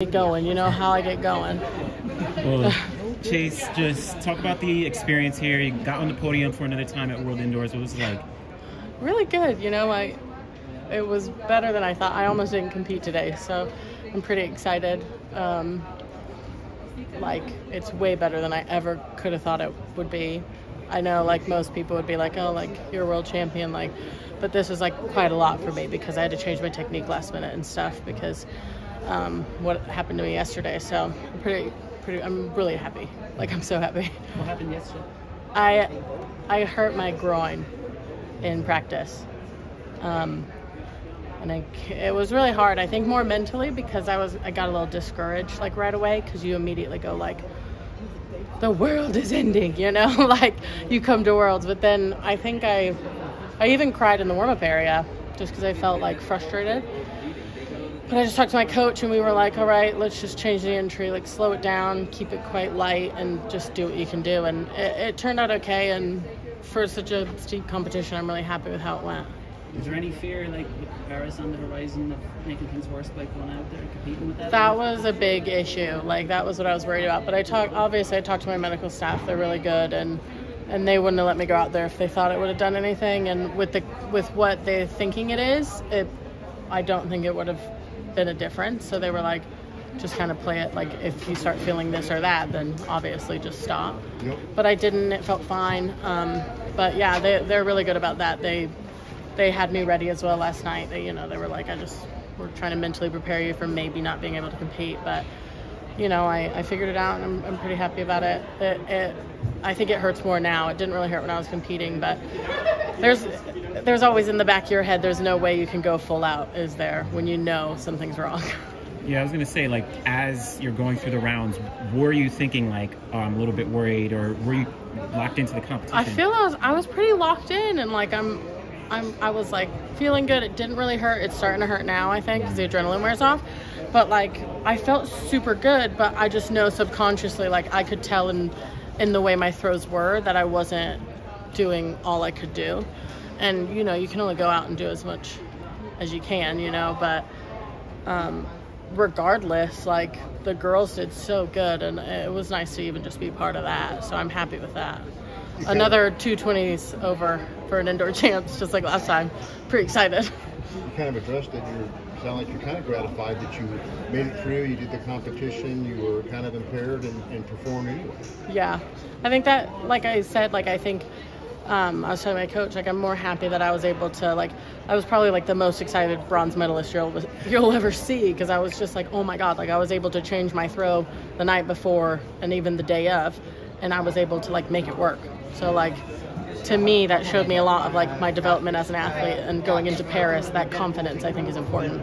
get going. You know how I get going. Well, Chase, just talk about the experience here. You got on the podium for another time at World Indoors. What was it like? Really good. You know, I it was better than I thought. I almost didn't compete today, so I'm pretty excited. Um, like it's way better than I ever could have thought it would be. I know, like most people would be like, "Oh, like you're a world champion," like, but this was like quite a lot for me because I had to change my technique last minute and stuff because um, what happened to me yesterday. So I'm pretty, pretty. I'm really happy. Like I'm so happy. What happened yesterday? I I hurt my groin in practice. Um, and I, it was really hard. I think more mentally because I was I got a little discouraged like right away because you immediately go like the world is ending, you know, like you come to worlds. But then I think I I even cried in the warm up area just because I felt like frustrated. But I just talked to my coach and we were like, all right, let's just change the entry, like slow it down, keep it quite light, and just do what you can do. And it, it turned out okay. And for such a steep competition, I'm really happy with how it went. Is there any fear, like with Paris on the horizon, of making things worse by going out there and competing with that? That was a big issue. Like that was what I was worried about. But I talked, obviously, I talked to my medical staff. They're really good, and and they wouldn't have let me go out there if they thought it would have done anything. And with the with what they're thinking it is, it, I don't think it would have been a difference. So they were like, just kind of play it. Like if you start feeling this or that, then obviously just stop. Yep. But I didn't. It felt fine. Um, but yeah, they they're really good about that. They they had me ready as well last night. They, you know, they were like, I just, we're trying to mentally prepare you for maybe not being able to compete. But, you know, I, I figured it out and I'm, I'm pretty happy about it. It, it. I think it hurts more now. It didn't really hurt when I was competing, but there's, there's always in the back of your head, there's no way you can go full out, is there, when you know something's wrong. Yeah, I was gonna say, like, as you're going through the rounds, were you thinking like, oh, I'm a little bit worried, or were you locked into the competition? I feel I was, I was pretty locked in and like I'm, I'm, I was like feeling good. It didn't really hurt. It's starting to hurt now, I think, because the adrenaline wears off. But like, I felt super good. But I just know subconsciously, like, I could tell in, in the way my throws were that I wasn't doing all I could do. And you know, you can only go out and do as much as you can, you know. But um, regardless, like the girls did so good, and it was nice to even just be part of that. So I'm happy with that. Another 220s over for an indoor champs, just like last time. Pretty excited. You kind of addressed it. You sound like you're kind of gratified that you made it through. You did the competition. You were kind of impaired and, and performed anyway. Yeah, I think that, like I said, like I think um, I was telling my coach, like I'm more happy that I was able to, like, I was probably like the most excited bronze medalist you'll you'll ever see because I was just like, oh my god, like I was able to change my throw the night before and even the day of, and I was able to like make it work. So like. To me, that showed me a lot of like my development as an athlete and going into Paris. That confidence, I think, is important.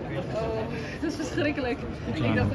Dat is verschrikkelijk. Ik denk dat,